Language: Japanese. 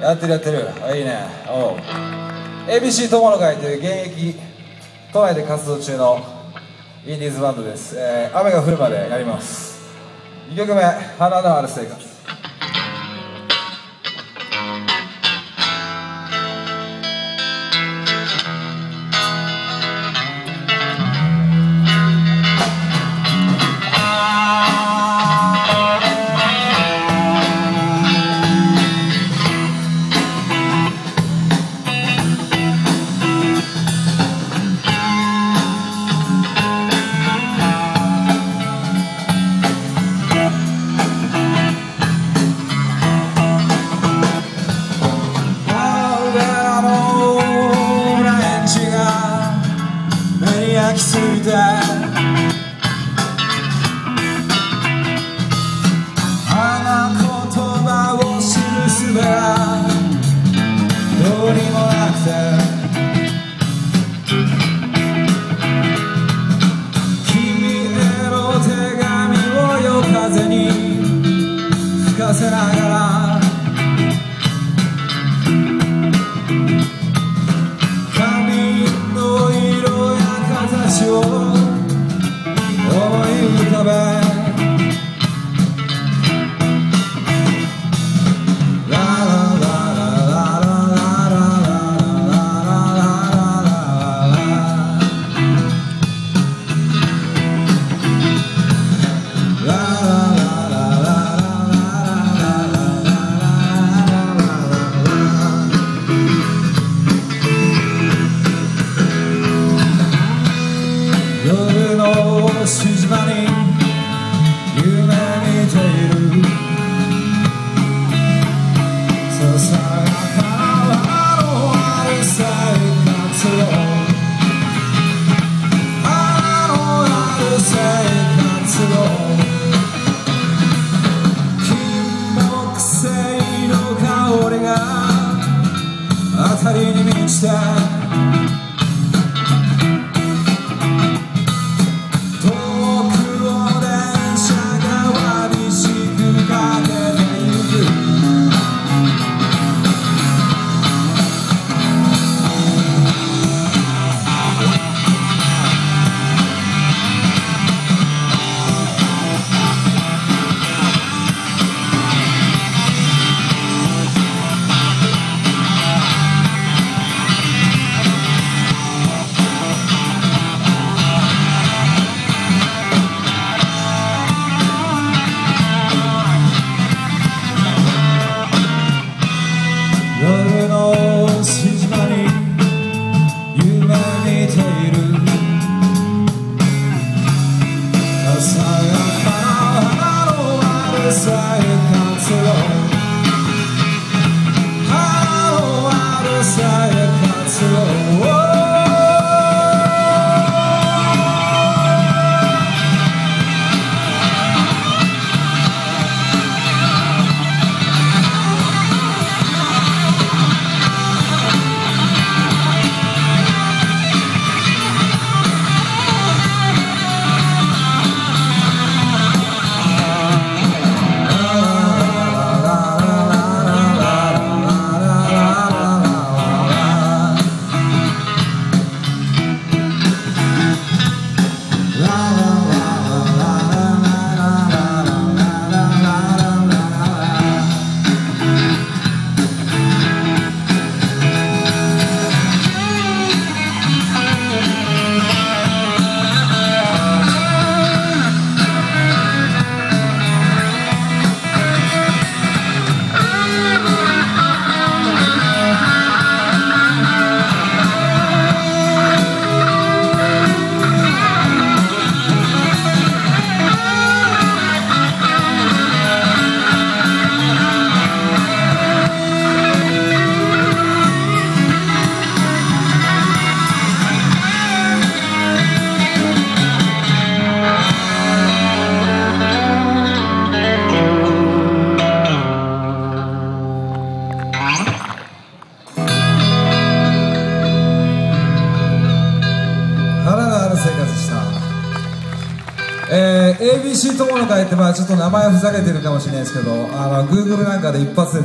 やってるやってる。あいいね。おう。ABC 友の会という現役都内で活動中のインディーズバンドです、えー、雨が降るまでやります。2曲目「花のある生活」de là-bas. Love. し島に夢見ている。ささやかなのある生活を。花のある生活を金木犀の香りが辺りに満ちて so えー、ABC 友の会ってまあちょっと名前ふざけてるかもしれないですけどあの Google なんかで一発で